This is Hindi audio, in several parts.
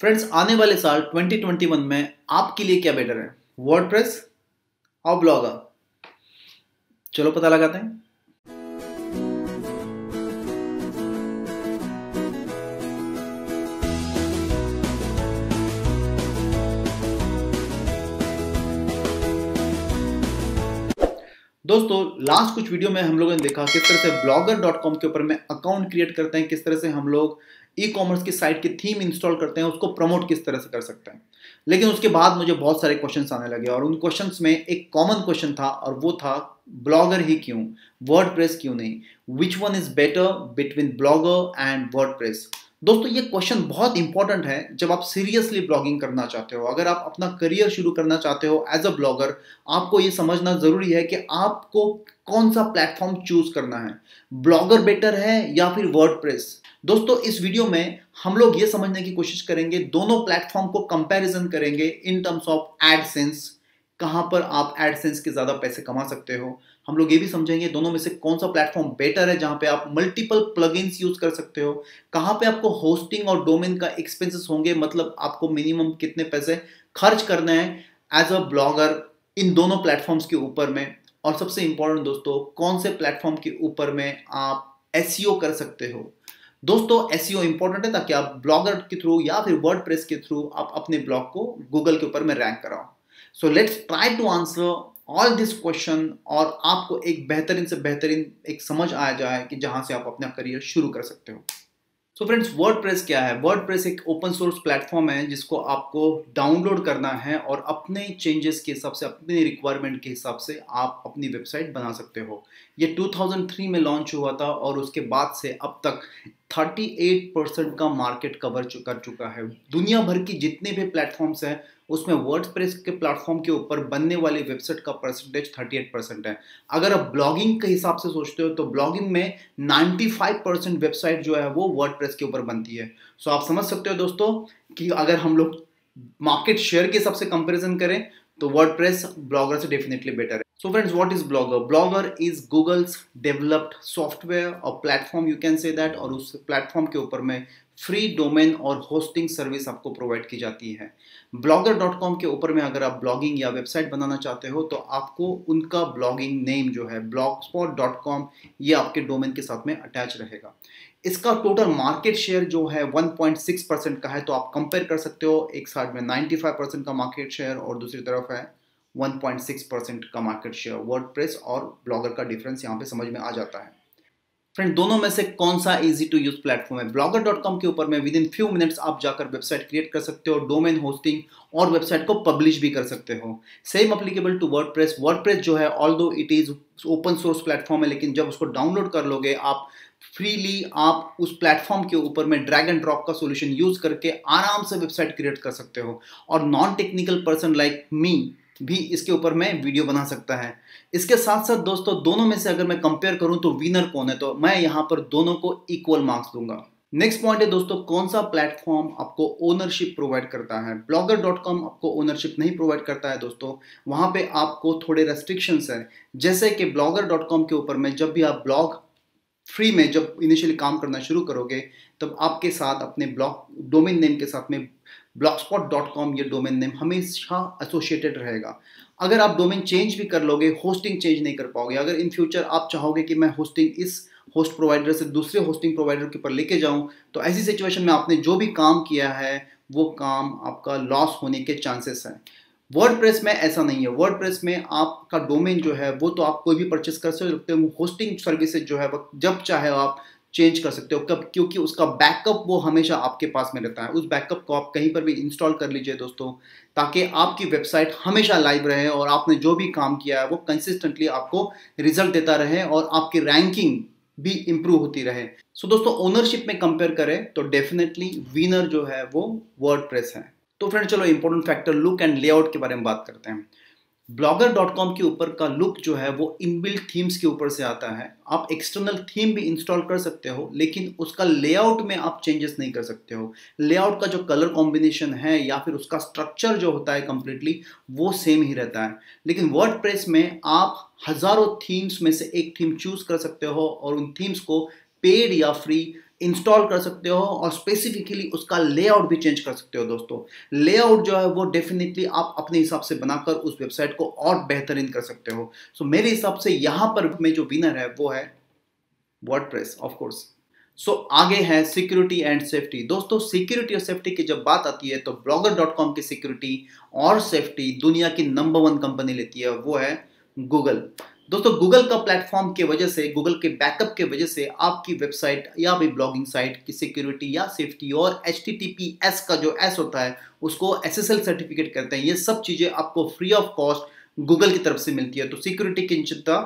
फ्रेंड्स आने वाले साल 2021 में आपके लिए क्या बेटर है? वर्डप्रेस और ब्लॉगर चलो पता लगाते हैं। दोस्तों लास्ट कुछ वीडियो में हम लोगों ने देखा किस तरह से ब्लॉगर डॉट कॉम के ऊपर में अकाउंट क्रिएट करते हैं, किस तरह से हम लोग ई कॉमर्स की साइट की थीम इंस्टॉल करते हैं, उसको प्रमोट किस तरह से कर सकते हैं। लेकिन उसके बाद मुझे बहुत सारे क्वेश्चन आने लगे और उन क्वेश्चन में एक कॉमन क्वेश्चन था और वो था ब्लॉगर ही क्यों? वर्ड क्यों नहीं? Which one is better between blogger and word दोस्तों, ये क्वेश्चन बहुत इंपॉर्टेंट है जब आप सीरियसली ब्लॉगिंग करना चाहते हो। अगर आप अपना करियर शुरू करना चाहते हो एज अ ब्लॉगर आपको ये समझना ज़रूरी है कि आपको कौन सा प्लेटफॉर्म चूज़ करना है। ब्लॉगर बेटर है या फिर वर्ड दोस्तों, इस वीडियो में हम लोग ये समझने की कोशिश करेंगे, दोनों प्लेटफॉर्म को कंपैरिजन करेंगे इन टर्म्स ऑफ़ एडसेंस कहाँ पर आप एडसेंस के ज़्यादा पैसे कमा सकते हो। हम लोग ये भी समझेंगे दोनों में से कौन सा प्लेटफॉर्म बेटर है जहाँ पे आप मल्टीपल प्लगइन्स यूज़ कर सकते हो। कहाँ पे आपको होस्टिंग और डोमेन का एक्सपेंसेस होंगे मतलब आपको मिनिमम कितने पैसे खर्च करने हैं एज अ ब्लॉगर इन दोनों प्लेटफॉर्म्स के ऊपर में। और सबसे इंपॉर्टेंट दोस्तों, कौन से प्लेटफॉर्म के ऊपर में आप एस e कर सकते हो? दोस्तों एस इंपॉर्टेंट है ताकि आप ब्लॉगर के थ्रू या फिर वर्ड के थ्रू आप अपने ब्लॉग को गूगल के ऊपर में रैंक कराओ। So let's try to answer all this question और आपको एक बेहतरीन से बेहतरीन एक समझ आ जाए कि जहाँ से आप अपना करियर शुरू कर सकते हो। सो फ्रेंड्स वर्ड क्या है? वर्ड एक ओपन सोर्स प्लेटफॉर्म है जिसको आपको डाउनलोड करना है और अपने चेंजेस के हिसाब से, अपने रिक्वायरमेंट के हिसाब से आप अपनी वेबसाइट बना सकते हो। ये 2003 में लॉन्च हुआ था और उसके बाद से अब तक 38 परसेंट का मार्केट कवर कर चुका है। दुनिया भर की जितने भी प्लेटफॉर्म्स हैं उसमें वर्ड के प्लेटफॉर्म के ऊपर बनने वाली वेबसाइट का परसेंटेज 38 परसेंट है। अगर आप ब्लॉगिंग के हिसाब से सोचते हो तो ब्लॉगिंग में 95 परसेंट वेबसाइट जो है वो वर्ड के ऊपर बनती है। सो so आप समझ सकते हो दोस्तों कि अगर हम लोग मार्केट शेयर के हिसाब से कंपेरिजन करें तो वर्ड ब्लॉगर से डेफिनेटली बेटर है। So friends, what is Blogger? Blogger is Google's developed software और platform you can say that और उस platform के ऊपर में फ्री डोमेन और होस्टिंग सर्विस आपको प्रोवाइड की जाती है। ब्लॉगर डॉट कॉम के ऊपर में अगर आप ब्लॉगिंग या वेबसाइट बनाना चाहते हो तो आपको उनका ब्लॉगिंग नेम जो है ब्लॉग स्पॉट डॉट कॉम, ये आपके डोमेन के साथ में अटैच रहेगा। इसका टोटल मार्केट शेयर जो है 1.6 परसेंट का है तो आप कंपेयर कर सकते हो, एक साइड में 95 परसेंट का मार्केट शेयर और दूसरी तरफ़ है 1.6 परसेंट का मार्केट शेयर। वर्ड और ब्लॉगर का डिफरेंस यहाँ पे समझ में आ जाता है। फ्रेंड दोनों में से कौन सा इजी टू यूज़ प्लेटफॉर्म है? ब्लॉगर डॉट कॉम के ऊपर में विद इन फ्यू मिनट्स आप जाकर वेबसाइट क्रिएट कर सकते हो डोमेन होस्टिंग और वेबसाइट को पब्लिश भी कर सकते हो। Same applicable to WordPress WordPress जो है although it is open source platform है, लेकिन जब उसको डाउनलोड कर लोगे, आप फ्रीली आप उस प्लेटफॉर्म के ऊपर में ड्रैग एंड ड्रॉप का सोल्यूशन यूज़ करके आराम से वेबसाइट क्रिएट कर सकते हो। और non technical person like me भी इसके ऊपर में वीडियो बना सकता है। इसके साथ साथ दोस्तों, दोनों में से अगर मैं कंपेयर करूँ तो विनर कौन है? तो मैं यहाँ पर दोनों को इक्वल मार्क्स दूँगा। नेक्स्ट पॉइंट है दोस्तों कौन सा प्लेटफॉर्म आपको ओनरशिप प्रोवाइड करता है? ब्लॉगर डॉट कॉम आपको ओनरशिप नहीं प्रोवाइड करता है दोस्तों। वहाँ पे आपको थोड़े रेस्ट्रिक्शंस हैं। जैसे कि ब्लॉगर डॉट कॉम के ऊपर में जब भी आप ब्लॉग फ्री में जब इनिशियली काम करना शुरू करोगे, तब आपके साथ अपने ब्लॉग डोमेन नेम के साथ में कॉम ये डोमेन नेम हमेशा एसोसिएटेड रहेगा। अगर आप डोमेन चेंज भी कर लोगे होस्टिंग चेंज नहीं कर पाओगे, अगर इन फ्यूचर आप चाहोगे कि मैं होस्टिंग इस होस्ट प्रोवाइडर से दूसरे होस्टिंग प्रोवाइडर के ऊपर लेके जाऊँ तो ऐसी सिचुएशन में आपने जो भी काम किया है, वो काम आपका लॉस होने के चांसेस हैं। वर्ड प्रेस में ऐसा नहीं है। वर्ड प्रेस में आपका डोमेन जो है, वो तो आप कोई भी परचेस कर सकते हो होस्टिंग सर्विसेज़ जो है जब चाहे आप चेंज कर सकते हो। कब क्योंकि उसका बैकअप वो हमेशा आपके पास में रहता है। उस बैकअप को आप कहीं पर भी इंस्टॉल कर लीजिए दोस्तों ताकि आपकी वेबसाइट हमेशा लाइव रहे और आपने जो भी काम किया है वो कंसिस्टेंटली आपको रिज़ल्ट देता रहे और आपकी रैंकिंग भी इम्प्रूव होती रहे। सो so, दोस्तों ओनरशिप में कंपेयर करें तो डेफिनेटली विनर जो है वो वर्ड है। तो फ्रेंड चलो important factor look and layout के बारे में बात करते हैं। ब्लॉगर डॉट कॉम के ऊपर का लुक जो है वो इनबिल्ट थीम्स के ऊपर से आता है। आप एक्सटर्नल थीम भी इंस्टॉल कर सकते हो, लेकिन उसका लेआउट में आप चेंजेस नहीं कर सकते हो। लेआउट का जो कलर कॉम्बिनेशन है या फिर उसका स्ट्रक्चर जो होता है कंप्लीटली वो सेम ही रहता है। लेकिन वर्ड में आप हज़ारों थीम्स में से एक थीम चूज़ कर सकते हो और उन थीम्स को पेड या फ्री इंस्टॉल कर सकते हो और स्पेसिफिकली उसका लेआउट भी चेंज कर सकते हो दोस्तों। लेआउट जो है वो डेफिनेटली आप अपने हिसाब से बनाकर उस वेबसाइट को और बेहतरीन कर सकते हो। सो so, मेरे हिसाब से यहाँ पर में जो विनर है वो है वर्ड प्रेस ऑफकोर्स सो आगे है सिक्योरिटी एंड सेफ्टी दोस्तों सिक्योरिटी और सेफ्टी की जब बात आती है तो ब्लॉगर डॉट कॉम की सिक्योरिटी और सेफ्टी दुनिया की नंबर वन कंपनी लेती है वो है गूगल दोस्तों गूगल का प्लेटफॉर्म के वजह से गूगल के बैकअप के वजह से आपकी वेबसाइट या भी ब्लॉगिंग साइट की सिक्योरिटी या सेफ्टी और एचटीटीपीएस का जो एस होता है, उसको एसएसएल सर्टिफिकेट करते हैं। ये सब चीज़ें आपको फ्री ऑफ़ कॉस्ट गूगल की तरफ़ से मिलती है। तो सिक्योरिटी की चिंता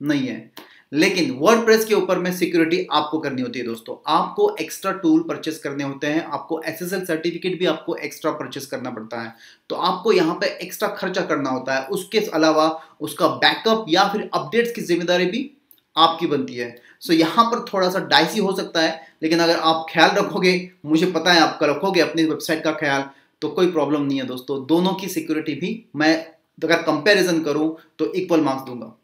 नहीं है। लेकिन वर्ड के ऊपर में सिक्योरिटी आपको करनी होती है दोस्तों। आपको एक्स्ट्रा टूल परचेस करने होते हैं आपको एसएसएल सर्टिफिकेट भी आपको एक्स्ट्रा परचेस करना पड़ता है। तो आपको यहाँ पे एक्स्ट्रा खर्चा करना होता है। उसके अलावा उसका बैकअप या फिर अपडेट्स की ज़िम्मेदारी भी आपकी बनती है। सो so, यहाँ पर थोड़ा सा डाइसी हो सकता है लेकिन अगर आप ख्याल रखोगे मुझे पता है आपका रखोगे अपनी वेबसाइट का ख्याल तो कोई प्रॉब्लम नहीं है दोस्तों। दोनों की सिक्योरिटी भी मैं अगर कंपैरिजन करूँ तो इक्वल मार्क्स दूँगा।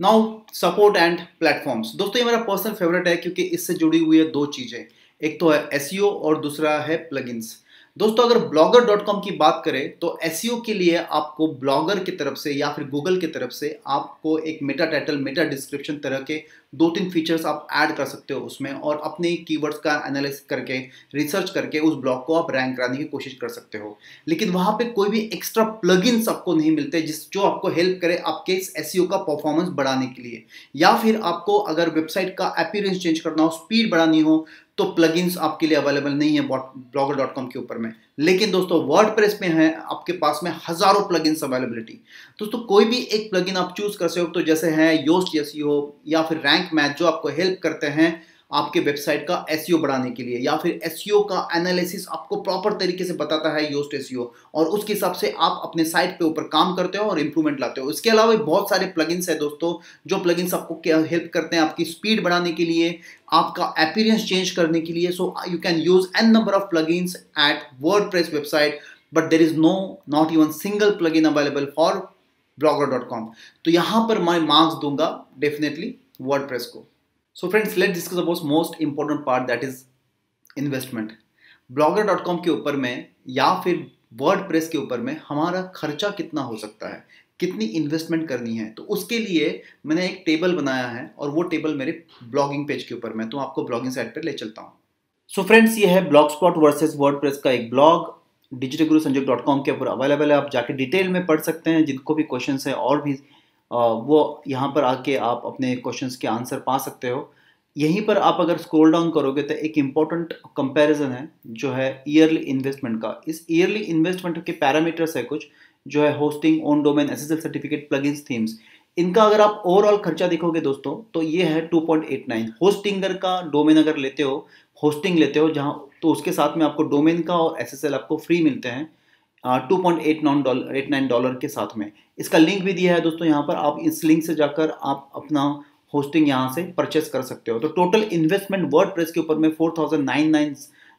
नाउ सपोर्ट एंड प्लेटफॉर्म्स दोस्तों, ये मेरा पर्सनल फेवरेट है क्योंकि इससे जुड़ी हुई है दो चीज़ें। एक तो है एस e और दूसरा है प्लगइन्स दोस्तों, अगर ब्लॉगर डॉट कॉम की बात करें तो एस e के लिए आपको ब्लॉगर की तरफ़ से या फिर गूगल की तरफ़ से आपको एक मेटा टाइटल मेटा डिस्क्रिप्शन तरह के दो तीन फीचर्स आप ऐड कर सकते हो उसमें और अपने कीवर्ड्स का एनालिसिस करके रिसर्च करके उस ब्लॉग को आप रैंक कराने की कोशिश कर सकते हो। लेकिन वहाँ पे कोई भी एक्स्ट्रा प्लगइन्स आपको नहीं मिलते जिस, जो आपको हेल्प करे आपके इस एस e का परफॉर्मेंस बढ़ाने के लिए। या फिर आपको अगर वेबसाइट का अपीयरेंस चेंज करना हो स्पीड बढ़ानी हो तो प्लगइन्स आपके लिए अवेलेबल नहीं है ब्लॉगर डॉट कॉम के ऊपर में। लेकिन दोस्तों वर्ड प्रेस में है, आपके पास में हज़ारों प्लगइन्स अवेलेबिलिटी दोस्तों, कोई भी एक प्लगइन आप चूज़ कर सकते हो तो जैसे है योस्ट एस या फिर रैंक मैच जो आपको हेल्प करते हैं आपके वेबसाइट का एस e बढ़ाने के लिए, या फिर एस e का एनालिसिस आपको प्रॉपर तरीके से बताता है योस्ट एस और उसके हिसाब से आप अपने साइट पे ऊपर काम करते हो और इंप्रूवमेंट लाते हो। इसके अलावा बहुत सारे प्लगइन्स है दोस्तों, जो प्लगइन्स आपको हेल्प करते हैं आपकी स्पीड बढ़ाने के लिए, आपका अपीरियंस चेंज करने के लिए। So you can use an number of plugins at word website but there is no not even single plugin available for blogger dot com तो यहाँ पर मैं मार्क्स दूँगा डेफिनेटली वर्ड को। So friends let discuss about most important part that is investment blogger dot com के ऊपर में या फिर वर्ड प्रेस के ऊपर में हमारा खर्चा कितना हो सकता है, कितनी इन्वेस्टमेंट करनी है तो उसके लिए मैंने एक टेबल बनाया है और वो टेबल मेरे ब्लॉगिंग पेज के ऊपर में तो आपको ब्लॉगिंग साइट पर ले चलता हूँ। सो फ्रेंड्स ये है Blogspot versus WordPress का एक ब्लॉग डिजिटल गुरु संजय डॉट कॉम के ऊपर अवेलेबल है, आप जाके डिटेल में पढ़ सकते हैं, जिनको भी क्वेश्चन है और भी वो यहाँ पर आके आप अपने क्वेश्चंस के आंसर पा सकते हो। यहीं पर आप अगर स्क्रॉल डाउन करोगे तो एक इंपॉर्टेंट कंपैरिजन है, जो है ईयरली इन्वेस्टमेंट का। इस ईयरली इन्वेस्टमेंट के पैरामीटर्स है कुछ, जो है hosting on domain SSL certificate plugins themes इनका अगर आप ओवरऑल खर्चा देखोगे दोस्तों तो ये है 2.89 होस्टिंगर का डोमेन अगर लेते हो होस्टिंग लेते हो, जहाँ तो उसके साथ में आपको डोमेन का और एसएसएल आपको फ्री मिलते हैं। Two point eight nine dollar eight nine dollar के साथ में। इसका लिंक भी दिया है दोस्तों यहाँ पर। आप इस लिंक से जाकर आप अपना होस्टिंग यहाँ से परचेस कर सकते हो। तो टोटल इन्वेस्टमेंट वर्ड प्रेस के ऊपर में four thousand nine nine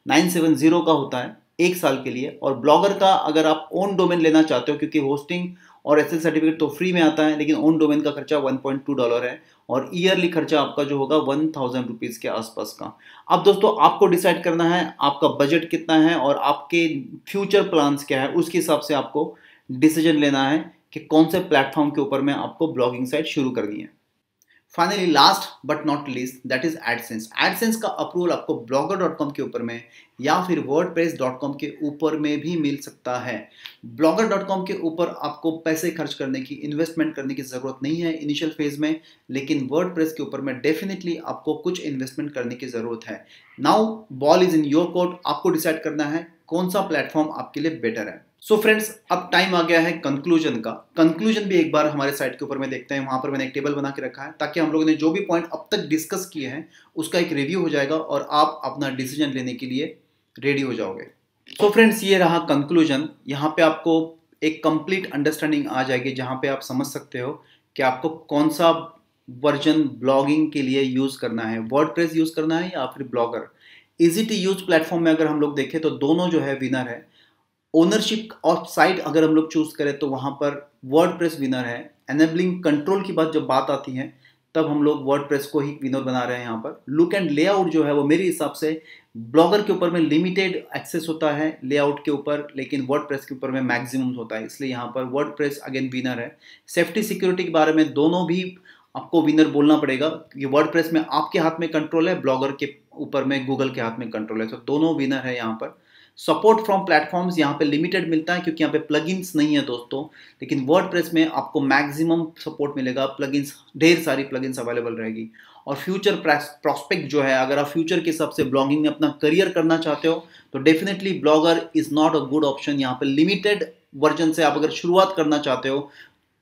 nine seven zero का होता है एक साल के लिए। और ब्लॉगर का अगर आप ओन डोमेन लेना चाहते हो, क्योंकि होस्टिंग और एस सर्टिफिकेट तो फ्री में आता है, लेकिन ओन डोमेन का खर्चा 1.2 डॉलर है। और ईयरली खर्चा आपका जो होगा वन थाउज़ेंड रुपीज़ के आसपास का। अब दोस्तों, आपको डिसाइड करना है, आपका बजट कितना है और आपके फ्यूचर प्लान्स क्या है, उसके हिसाब से आपको डिसीज़न लेना है कि कौन से प्लेटफॉर्म के ऊपर में आपको ब्लॉगिंग साइट शुरू करनी है। Finally last but not least that is AdSense AdSense का अप्रूवल आपको ब्लॉगर डॉट कॉम के ऊपर में या फिर वर्ड प्रेस डॉट कॉम के ऊपर में भी मिल सकता है। ब्लॉगर डॉट कॉम के ऊपर आपको पैसे खर्च करने की इन्वेस्टमेंट करने की ज़रूरत नहीं है इनिशियल फ़ेज़ में, लेकिन वर्ड प्रेस के ऊपर में डेफिनेटली आपको कुछ इन्वेस्टमेंट करने की ज़रूरत है। Now ball is in your court आपको डिसाइड करना है कौन सा प्लेटफॉर्म आपके लिए बेटर है। सो so फ्रेंड्स अब टाइम आ गया है कंक्लूजन का। कंक्लूजन भी एक बार हमारे साइट के ऊपर में देखते हैं। वहाँ पर मैंने एक टेबल बना के रखा है, ताकि हम लोगों ने जो भी पॉइंट अब तक डिस्कस किए हैं, उसका एक रिव्यू हो जाएगा और आप अपना डिसीज़न लेने के लिए रेडी हो जाओगे। सो so फ्रेंड्स ये रहा कंक्लूजन यहाँ पे आपको एक कंप्लीट अंडरस्टैंडिंग आ जाएगी, जहाँ पे आप समझ सकते हो कि आपको कौन सा वर्जन ब्लॉगिंग के लिए यूज़ करना है। वर्ड यूज़ करना है या फिर Blogger easy to use platform में अगर हम लोग देखें तो दोनों जो है विनर है। ओनरशिप ऑफ़ साइट अगर हम लोग चूज़ करें तो वहाँ पर वर्ड विनर है। एनेबलिंग कंट्रोल की बात जब बात आती है, तब हम लोग वर्ड को ही विनर बना रहे हैं यहाँ पर। लुक एंड लेआउट जो है वो मेरे हिसाब से ब्लॉगर के ऊपर में लिमिटेड एक्सेस होता है लेआउट के ऊपर, लेकिन वर्ड के ऊपर में मैक्सिमम होता है। इसलिए यहाँ पर वर्ड अगेन विनर है। सेफ्टी सिक्योरिटी के बारे में दोनों भी आपको विनर बोलना पड़ेगा। ये वर्ड में आपके हाथ में कंट्रोल है ब्लॉगर के ऊपर में गूगल के हाथ में कंट्रोल है। तो दोनों विनर है यहाँ पर। सपोर्ट फ्रॉम प्लेटफॉर्म्स यहाँ पे लिमिटेड मिलता है क्योंकि यहाँ पे प्लगइन्स नहीं है दोस्तों। लेकिन वर्ड में आपको मैक्सिमम सपोर्ट मिलेगा प्लगइन्स ढेर सारी प्लगइन्स अवेलेबल रहेगी। और फ्यूचर प्रॉस्पेक्ट जो है, अगर आप फ्यूचर के हिसाब से ब्लॉगिंग में अपना करियर करना चाहते हो तो definitely Blogger is not a good option यहाँ पे लिमिटेड वर्जन से आप अगर शुरुआत करना चाहते हो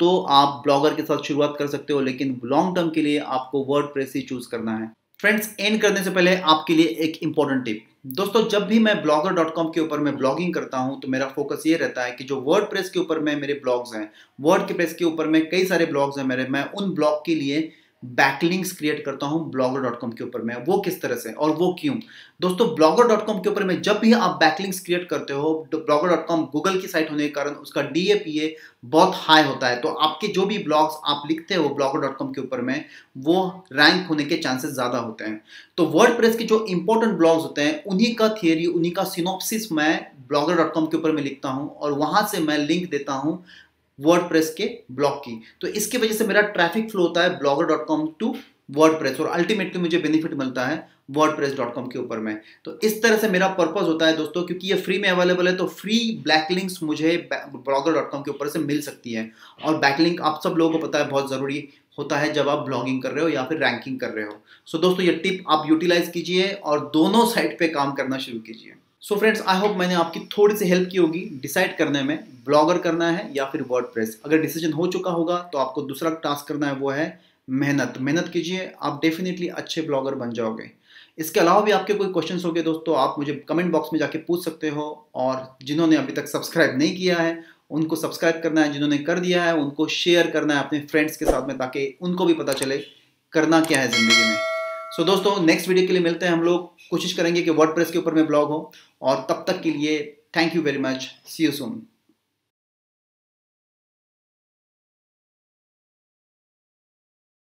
तो आप ब्लॉगर के साथ शुरुआत कर सकते हो, लेकिन लॉन्ग टर्म के लिए आपको वर्ड ही चूज़ करना है। फ्रेंड्स एंड करने से पहले आपके लिए एक इंपॉर्टेंट टिप दोस्तों, जब भी मैं ब्लॉगर डॉट कॉम के ऊपर मैं ब्लॉगिंग करता हूँ तो मेरा फोकस ये रहता है कि जो वर्ड प्रेस के ऊपर मैं मेरे ब्लॉग्स हैं वर्ड के प्रेस के ऊपर मैं कई सारे ब्लॉग्स हैं मेरे, मैं उन ब्लॉग के लिए बैकलिंक्स क्रिएट करता हूँ ब्लॉगर डॉट कॉम के ऊपर में। वो किस तरह से? और वो क्यों? दोस्तों ब्लॉगर डॉट कॉम के ऊपर में जब भी आप बैकलिंक्स क्रिएट करते हो ब्लॉगर डॉट कॉम गूगल की साइट होने के कारण उसका डी ए पी ए बहुत हाई होता है। तो आपके जो भी ब्लॉग्स आप लिखते हो ब्लॉगर डॉट कॉम के ऊपर में, वो रैंक होने के चांसेस ज़्यादा होते हैं। तो वर्ड प्रेस के जो इंपॉर्टेंट ब्लॉग्स होते हैं, उन्हीं का थियरी उन्हीं का सिनोप्सिस मैं ब्लॉगर डॉट कॉम के ऊपर में लिखता हूँ और वहाँ से मैं लिंक देता हूँ। वर्ड के ब्लॉग की। तो इसकी वजह से मेरा ट्रैफ़िक फ्लो होता है Blogger dot com to word और अल्टीमेटली मुझे बेनिफिट मिलता है वर्ड के ऊपर में। तो इस तरह से मेरा पर्पज होता है दोस्तों क्योंकि ये फ्री में अवेलेबल है तो फ्री ब्लैक लिंक्स मुझे ब्लॉगर डॉट कॉम के ऊपर से मिल सकती है। और बैकलिंक आप सब लोगों को पता है बहुत ज़रूरी होता है जब आप ब्लॉगिंग कर रहे हो या फिर रैंकिंग कर रहे हो। सो so, दोस्तों ये टिप आप यूटिलाइज कीजिए और दोनों साइड पे काम करना शुरू कीजिए। सो फ्रेंड्स आई होप मैंने आपकी थोड़ी सी हेल्प की होगी डिसाइड करने में ब्लॉगर करना है या फिर वर्ड प्रेस अगर डिसीज़न हो चुका होगा तो आपको दूसरा टास्क करना है, वो है मेहनत। मेहनत कीजिए, आप डेफिनेटली अच्छे ब्लॉगर बन जाओगे। इसके अलावा भी आपके कोई क्वेश्चन हो गए दोस्तों, आप मुझे कमेंट बॉक्स में जाके पूछ सकते हो और जिन्होंने अभी तक सब्सक्राइब नहीं किया है, उनको सब्सक्राइब करना है, जिन्होंने कर दिया है, उनको शेयर करना है अपने फ्रेंड्स के साथ में ताकि उनको भी पता चले करना क्या है ज़िंदगी में। सो so, दोस्तों नेक्स्ट वीडियो के लिए मिलते हैं हम लोग। कोशिश करेंगे कि वर्ड के ऊपर में ब्लॉग हो। और तब तक के लिए thank you very much see you soon